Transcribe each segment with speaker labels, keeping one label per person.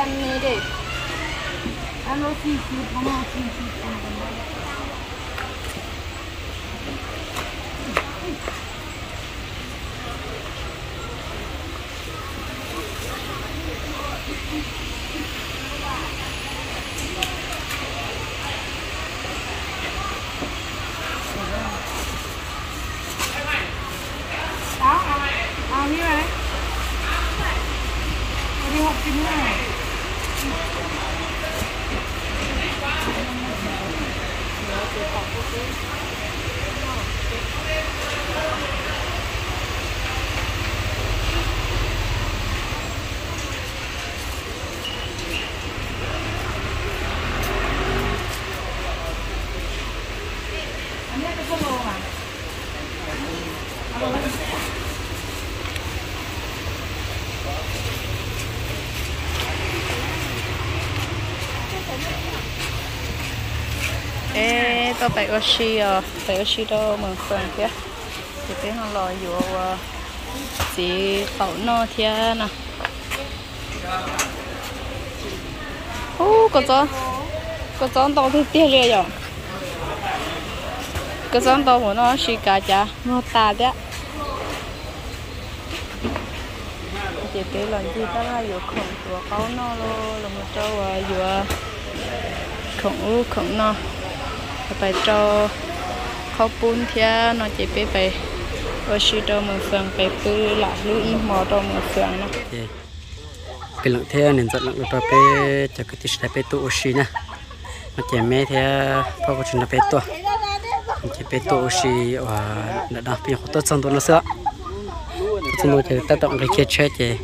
Speaker 1: ăn nè đi. Ăn nó xì xì không nó xì xì không đó à, à như này đi học chính này. Thank you. ก็ไปอชิไปอชิโดเมืองเฟืองเทียจะเป็นลอยอยู่สีเป่านอเทียนะโอ้ก็จ้อก็จ้อตองที่เตี้ยเลยอย่างก็จ้อตองหัวนอชิกาจ้านอตาเดียจะเป็นหลังที่ตั้งอยู่ของตัวเขานอโลลงมาเจ้าอยู่ของอู้ของนอ tôi phải ở ở chỉ nó nó chỉ là nó là nó cho khâu bún thia nó chỉ phải phải ở xí đâu mà phường phải cứ lại lưu ý mò đâu mà phường nó
Speaker 2: cái lượng thế nên rất lượng cho bé cho cái tích bé tụ xí nha mà chỉ mẹ thế bao cái chuyện là bé tụ. Chỉ bé tụ xí và đã đáp ứng tốt xong tôi nó sợ. Xong rồi thì tác động cái kia chơi thì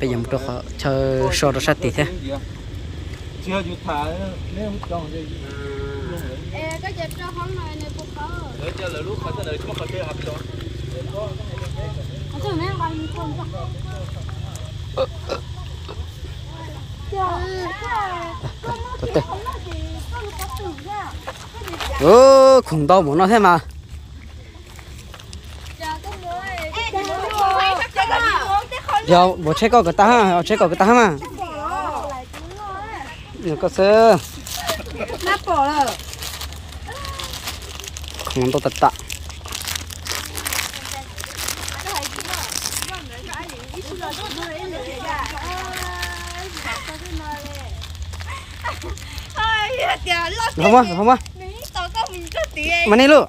Speaker 2: bây giờ một họ chờ so đó sát tí thế.
Speaker 3: Chưa chịu thả nếu không
Speaker 1: cho
Speaker 3: cho là cho
Speaker 1: ở chỗ
Speaker 2: ô khủng đau muốn nó thế mà. Giờ bố chơi có cái ta ha chơi có cái ta mà có sơ
Speaker 1: nắp bỏ rồi
Speaker 2: không tốt tất tạ. Không á không á. Mà này luôn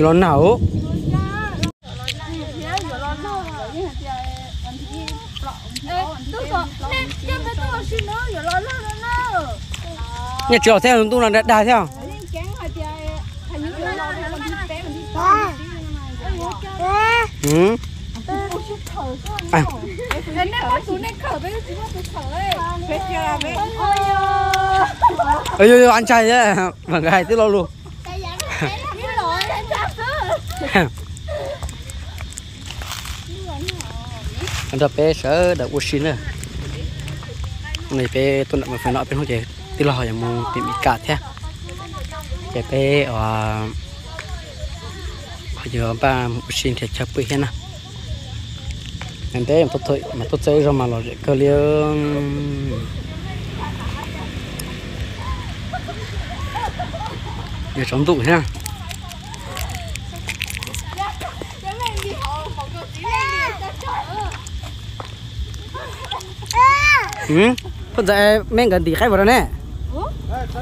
Speaker 2: cái lon nào nhà chiều theo tu là đài theo ừ. À ơi ăn chay thế. Mà cái tí lo luôn anh đập bé sợ đập u xin nữa này bé tôi lại phải nói bên hông chị tí lo hỏi muốn tìm ít cả thế. Chị bé ở bây giờ ba u xin thì chấp bự hết nè anh thế em tốt thôi, mà tốt chơi rồi mà lo cơ liêu. Để chống tụ ha ừ. Con dạy men gần tí khai vào đó nè.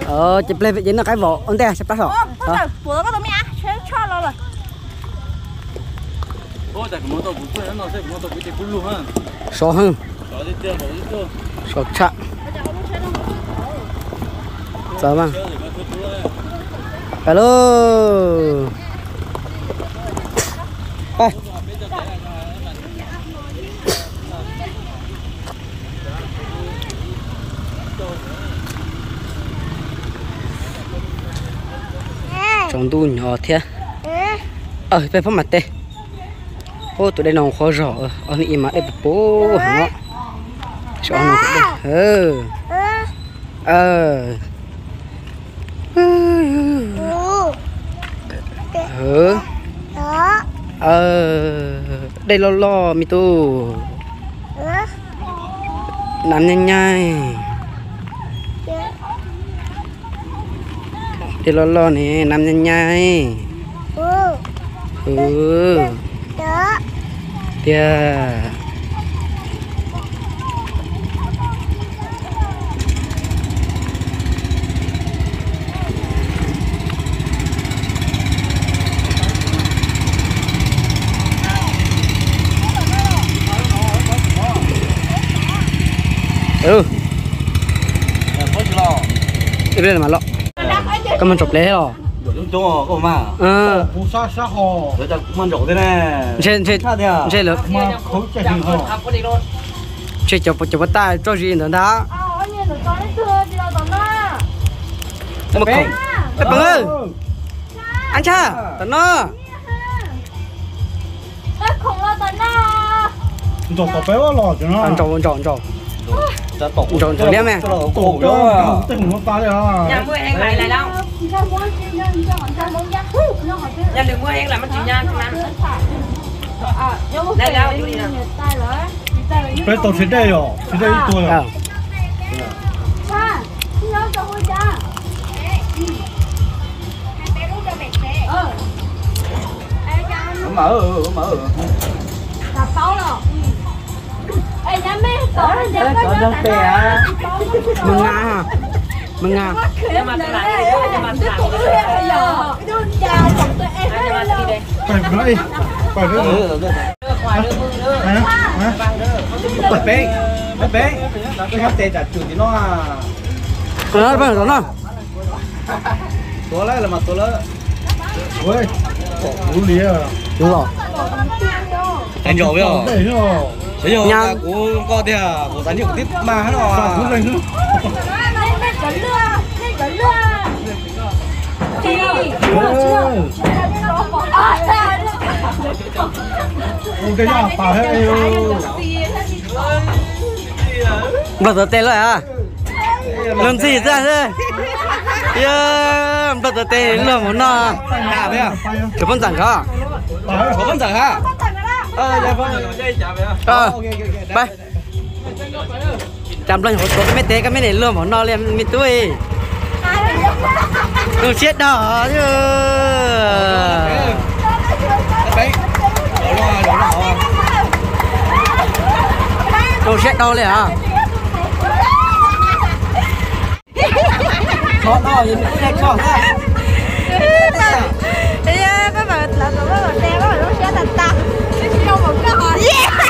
Speaker 2: Ờ lên vị trí nó cái vỏ ông tè chụp bắt hổ
Speaker 3: ô tại cái món tàu bún quên nó sẽ tàu bún thì bún luôn ha.
Speaker 2: Số hơn.
Speaker 3: Đó thì tiền bỏ đi
Speaker 2: số chạm sao mà. Alo Ê. trong tu nhỏ thế ờ phải phát mặt tê ô tụi đây nó khó rõ ở này mà. Đây bố hả? Cho nó cũng được ờ. Ờ ờ ờ. Đây lo lo mi tu nằm nhanh nhanh đây lo lo nè nằm nhanh nhanh ừ. Tia ừ.
Speaker 3: Có gì lo?
Speaker 2: cái đây là mà lọ cái mình chụp lé rồi
Speaker 3: Đổi trong chỗ có mà.
Speaker 2: ờ
Speaker 3: Phú sa sa. Rồi chắc man rổ thế này.
Speaker 2: trên trên trên lớp
Speaker 3: Mà khấu chạy hình
Speaker 2: trên chụp chụp cái tay cho gì nữa đó một khổng Ê, bằng ơi anh cha tao nó
Speaker 3: Đồ có bé quá lò chứ nó.
Speaker 2: anh trộn trộn trộn
Speaker 3: Đã tổ.
Speaker 2: Trộn trộn đếm nè.
Speaker 3: Cổ đó. Tình nó phá đấy à.
Speaker 4: Nhà mua hàng lại lại đâu Nhà đừng mua hàng lại มัน chịu nhan không ăn Đây đâu, chú đi nào
Speaker 3: Bé tổ trên đây rồi. Trên đây tôi
Speaker 2: à
Speaker 3: là. Mở mở.
Speaker 2: mừng nga hả mừng nga
Speaker 4: Nhưng mà tôi lại Nhưng mà tôi lại Nhưng mà tôi đi đây
Speaker 3: Phải nói đi. Phải nói đi.
Speaker 4: Đưa
Speaker 3: Hả? Hả?
Speaker 4: Vàng đưa
Speaker 3: Bật bé. Bật bé. Cái hấp tê chặt chủ thì nó à.
Speaker 2: nó bằng nó nó
Speaker 3: Tôi lấy là mặt tôi lấy. Ôi. Cổ cú lìa.
Speaker 2: đúng rồi
Speaker 3: Anh nhỏ biết không? Đấy rồi. Thế giờ ta cũng có thể à, có giá nhiều tiếp mà hết rồi. Sao cũng lên nữa. Ok nhá, bảo hết
Speaker 2: bật tờ tên rồi à làm gì ra thế. Yeah bật tờ tên là một nó
Speaker 3: Nào biết à?
Speaker 2: cái phân giản đó
Speaker 3: Có? Phân giải ha? Ờ, dạ vâng. Đây chả biết à?
Speaker 2: ờ.
Speaker 3: Ok, ok, ok.
Speaker 2: bay chạm lên hột có mấy té cái mấy này lơm hòn no lên mi tui đồ chết đỏ chứ. Đồ chết đỏ lên hả? Khó đỏ gì mà cũng khó ha
Speaker 1: Yeah, bắt đầu là bắt đầu xe bắt đầu xe tạt tạt, cái gì đâu mà cái hòn. Yeah.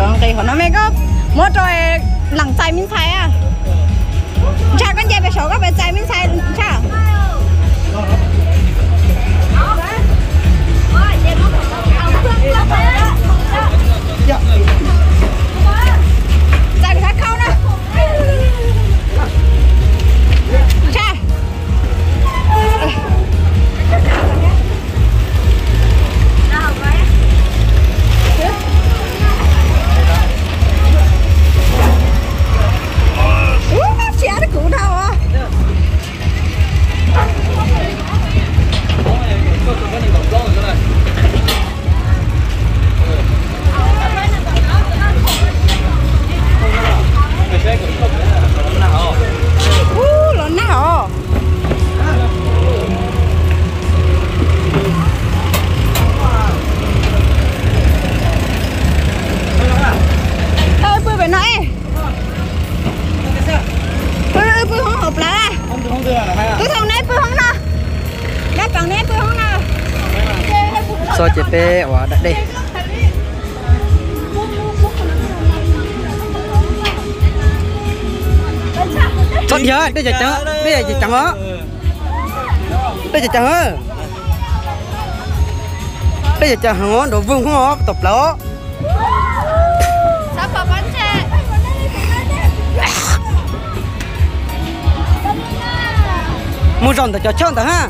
Speaker 1: Đường thì họ nói mẹ có mua trôi lằng chạy miếng xài à? Cha, con dây về số có về chạy miếng xài, cha. Yeah.
Speaker 2: So chế bé ở đây đây. Chọn nhớ đây là chẳng đây là chẳng hả đây là chẳng hả đây là chẳng hả đồ vương không hả tập lỡ
Speaker 1: Sao bà bánh xe
Speaker 2: mua ròn để cho chọn ta ha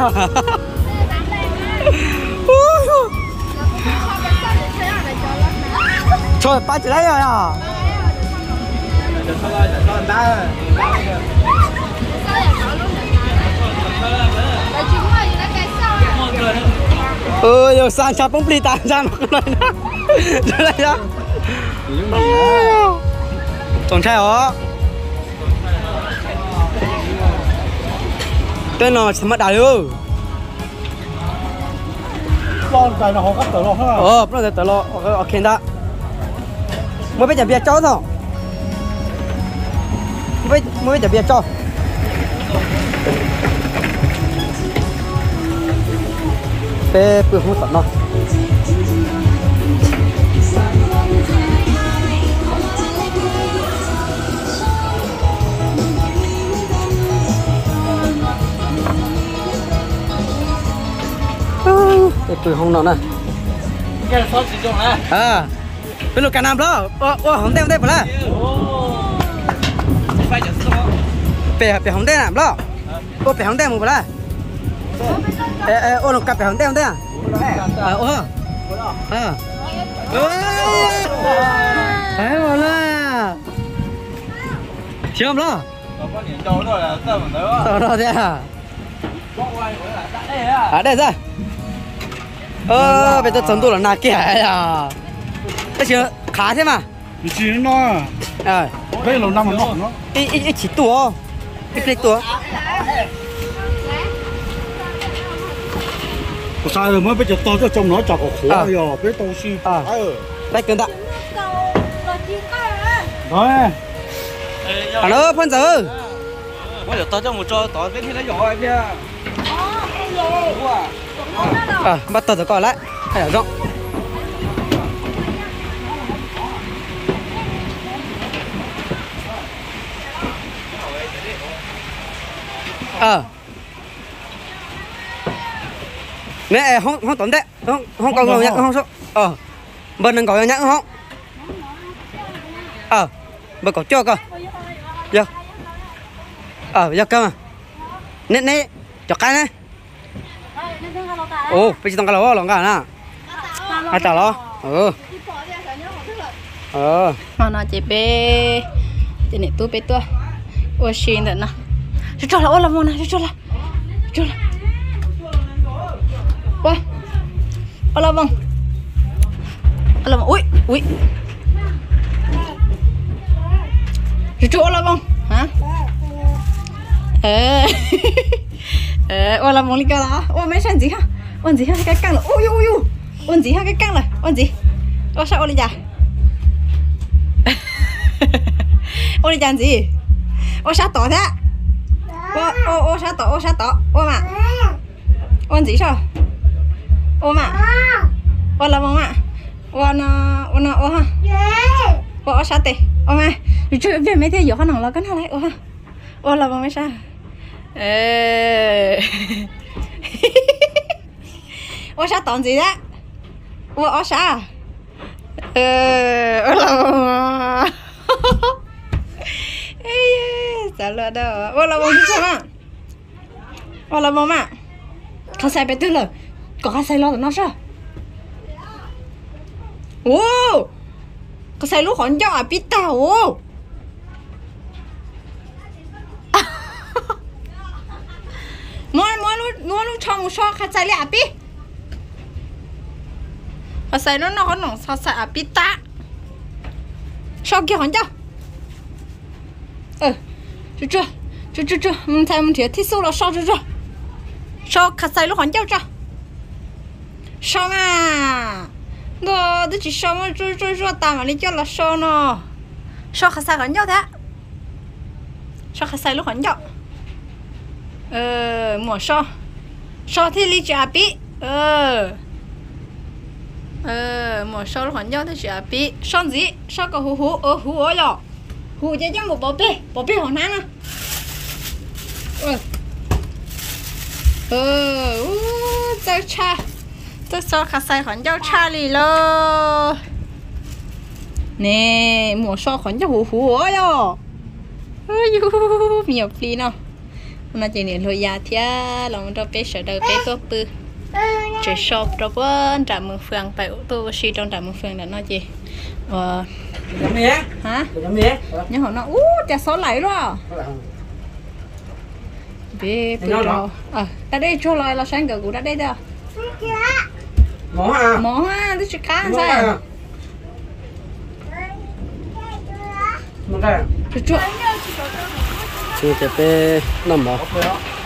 Speaker 2: trời ba chỉ đấy rồi à?
Speaker 3: Ta
Speaker 2: ừ giờ sang chạp bông pli tàn ra mà nói đó đây đó. Tổng trai hả tên nó sẽ mất đại ư
Speaker 3: con cái nó không có tờ lo ha.
Speaker 2: Ờ nó sẽ tự lo. Ở khen đó mới bây giờ bia cháu thôi mới mới bây giờ bia cháu bé bữa không tận nó cái bữa không nó nè.
Speaker 3: Cái số sử dụng này
Speaker 2: à bên lục cả nam đó. Ô ô không tem tem phải
Speaker 3: số
Speaker 2: bè bè không tem làm đó. Ô bè không tem một phải ê ê ô lục cả bè không tem tem à ô. À ấy mà là chiếm không đó?
Speaker 3: Là
Speaker 2: sao đó thế à?
Speaker 3: Là đã đây à?
Speaker 2: À đây ra ờ bây giờ chấn đủ là nà kẻ à bây giờ khá thế mà.
Speaker 3: Chỉ nó
Speaker 2: à?
Speaker 3: ờ. Bây giờ năm
Speaker 2: nó nó ít ít chỉ tua ít lấy
Speaker 3: tua sao rồi mới bây giờ to cho chồng nó chả có khổ ờ.
Speaker 2: à. Ờ.
Speaker 3: rồi biết tôi xin
Speaker 2: à đây cơn
Speaker 3: đạn
Speaker 2: rồi alo phân tử.
Speaker 3: Bây giờ to cho một cho to bên thì nó nhỏ em nha
Speaker 2: à bắt rồi coi lại. Hay là rộng. Ờ nè không không tốn đấy không không có người nhắc không số ờ. Bên đừng có nhắc không? Ờ. Bên có chưa cơ. Giờ ờ giờ cơ mà. Nè nè cho cái này ô bây giờ tao cái lỗ lòng cả nè. À trả lo ừ. Ờ.
Speaker 1: ờ Mà nó chỉ bê chỉ này tu bé tu ô xin thật nè. Chú cho là ô làm nè, chú cho là. Cho là. Quá ô làm vâng ô làm ui ui. Chú chú là bông hả? Ờ. Ờ ô là bông đi cái đó ô mấy sen gì hả? Ôn gì hả? Cái căng là ui ui ui. Ôn gì hả? Cái căng là ôn gì? Ô sao ô đi ra ô đi ra gì? Ô sao tỏ thế? Ô ô ô sao tỏ ô sao tỏ? Ô mà. Ôn gì sao? Ô mà. Ô là bông mà ô nó ô ha ô sao tệ ô mà. Chú về mấy thế giờ khả năng là cái nào đấy. Ô ha ô là bông mấy sao? Ê ô sao tỏ gì đấy? Ô ô sao? Ờ ô là bông à ê trả lời đâu ô là bông chứ sao mà? Ô là bông mà. Không sai bé tư rồi có cái sai lo nó sao? Ô có sai lúc hòn cho à biết tao ô mỗi mỗi lúc mỗi lúc cho một số cái sai lẹ, biết có sai nó nó nó sao sai à pita sao kia hòn cho. Ờ chú chú chú chú chú mình thấy mình thấy thích số là sao chú chú sao cái sai lúc hòn cho cho. Sao mà. Nó nó chỉ sao mà chú chú chú ta mà đi cho là sao nó. Sao cái sai hòn cho thế. Sao cái sai lúc hòn cho. Ờ mua sao sao thì lý trả bị ờ ờ mua sao lúc hòn thì trả bị sao gì sao có hú hú ờ hú ở rồi hú cho cho một bộ bê. Bộ bê hòn nán à ờ ờ u cháu cha. Tôi sao khá sai khoản cháu cha lì lô nè mua sao khoản cháu hú hú ở rồi ôi yu, nhiều phi nào nó chỉ nên lôi ya thia. Lòng cho bé sợ đầu bé tốt bự chỉ shop cho quên trả mừng phương phải ô tô xí trong trả mừng phương là nó gì ờ hả
Speaker 2: á?
Speaker 1: nhưng họ nó ú chả số lại rồi bé bự
Speaker 2: nó
Speaker 1: rồi ờ đã đây cho lại là sáng cỡ cũng đã đây đó
Speaker 2: Ngõ à?
Speaker 1: mỏ ha tôi chỉ cá sao
Speaker 2: à? Ngõ à?
Speaker 1: chú chú
Speaker 2: Chú sẽ bé nằm mỏ Bà ta chơi không tay rồi, không biết
Speaker 3: Ê, có chỗ ê, chỗ ê,
Speaker 2: Ha?
Speaker 3: chỗ tay không?
Speaker 2: Bà ta?
Speaker 3: Có chỗ kia.
Speaker 2: Chú muốn đá bé à?
Speaker 3: Ồ. Ồ. Ồ. Mà hai lần nữa, ê,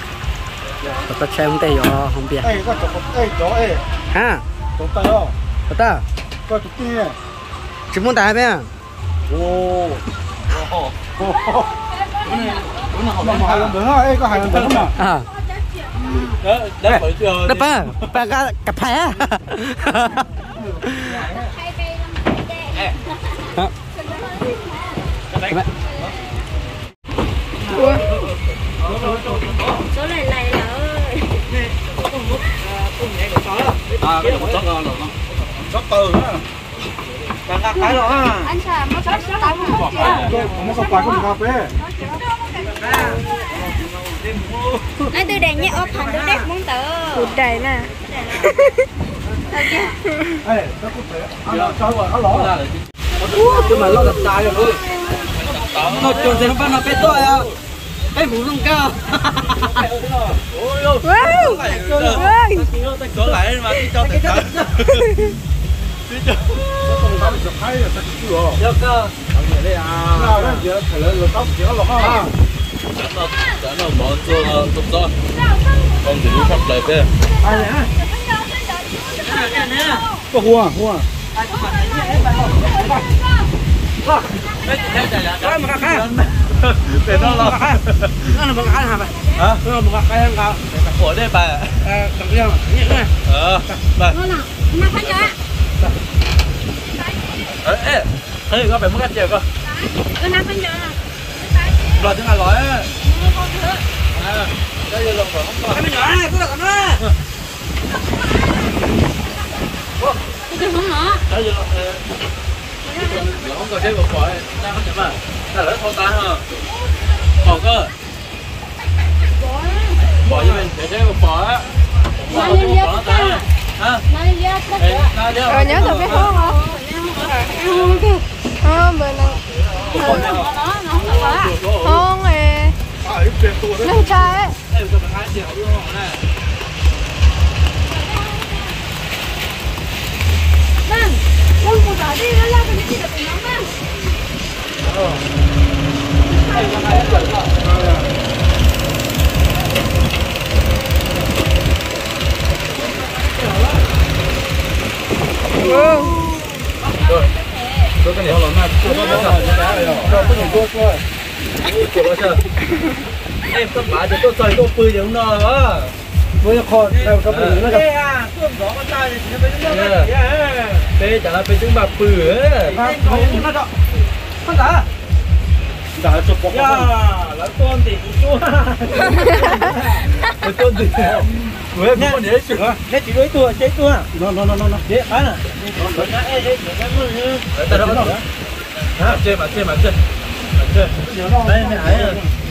Speaker 3: có hai lần nữa mà.
Speaker 2: À?
Speaker 3: Đấy, đấy phải chờ.
Speaker 2: Đập à? Bà cả cặp phé à? Hả?
Speaker 3: À, cái một tóc rồi. Tóc từ á Đang ngạc cái đó ha
Speaker 5: Anh xà nó sắp sắp tao mất chưa
Speaker 3: Mất sắp tao không ngạc
Speaker 5: đấy tôi đèn nhé ốp hẳn tôi đẹp muốn tớ Tụt đầy nè
Speaker 3: Ê, nó cũng thế Nó cho rồi, nó lỏ ra
Speaker 2: rồi Tôi mà lo đập tài rồi Nó chuẩn sẽ bắt nó bết tôi à Ê, vũ rung cao
Speaker 1: Wow
Speaker 6: Ôi, ôi, ôi, ôi, ôi, ôi, ôi, ôi, ôi, ôi, ôi, ôi,
Speaker 3: ôi, ôi, ôi,
Speaker 2: ôi, mà khá
Speaker 3: Để nó lột.
Speaker 2: Nó là một cái hả
Speaker 3: Hả?
Speaker 2: Nó là một cái hả bà
Speaker 6: Của bà.
Speaker 2: Ờ, cầm cái mà Nhẹ cái
Speaker 6: Ờ, bà.
Speaker 5: mà phải cho
Speaker 6: Ê, ê. Thế có phải mất cách chưa cơ?
Speaker 5: cái nào phải cho
Speaker 6: Rồi thế nào nói á. À, cái gì lộn phải không.
Speaker 2: Cái mình nhỏ này, cứ là cầm nó
Speaker 5: cái không hả
Speaker 6: Cái gì lộn. Giờ không có chơi một quả. Ta không nhận mà. Ta lấy thâu ta hả? Còn cơ. Bỏ cho mình để chơi một quả. Bỏ cho một quả ta. Hả?
Speaker 5: nói lý tất
Speaker 6: Ê, ta đeo.
Speaker 1: rồi nhớ tao biết không không không bữa nào
Speaker 5: nó nó không được quá
Speaker 1: không ê
Speaker 3: À, ít tiền tua đấy.
Speaker 1: lên trai ấy
Speaker 6: Ê, tôi phải hai triệu luôn này.
Speaker 5: vâng con của tớ đi nó lao cái gì được của nó vâng
Speaker 6: 少？em có bà cho tôi xoay tôi bươi giống nó đó
Speaker 3: với kho theo cho mình nó
Speaker 4: Ê à, cơm gió con trai thì nó phải đứng đó vậy à.
Speaker 6: thế chả là phải chứng bạc bự á
Speaker 3: không nó đó con đã đã chụp bọc
Speaker 4: Ya, là con thì cũng chua.
Speaker 6: Cái con gì Ủa,
Speaker 4: Nè,
Speaker 6: không có để chữ
Speaker 4: Nè, chỉ đối tua, chế tua.
Speaker 3: nó nó nó nó
Speaker 4: Thế, bán à? Nó nãy, ê, ê, nó nãy mưa.
Speaker 6: Tại đó nó Hả, chơi mà chơi mà chơi Mà chơi Đây, mẹ ấy
Speaker 1: Đéo có của nó hả?
Speaker 3: à nó ha
Speaker 6: Có Ôi, mà
Speaker 1: Trộm ra. Dạ.
Speaker 3: nó mỏ
Speaker 6: Mà đây đây chơi cho em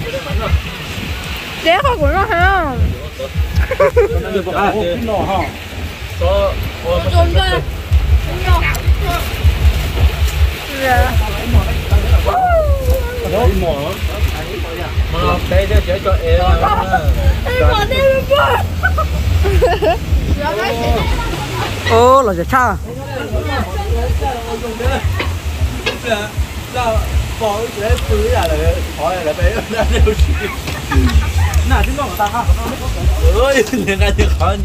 Speaker 1: Em bỏ đi luôn bơ.
Speaker 2: ô là giờ cha
Speaker 6: là là bỏ cái đấy cứ là là hỏi là bé nó đều
Speaker 3: nè chúng nó ta ha
Speaker 6: ơi liền ra chưa khó nhiều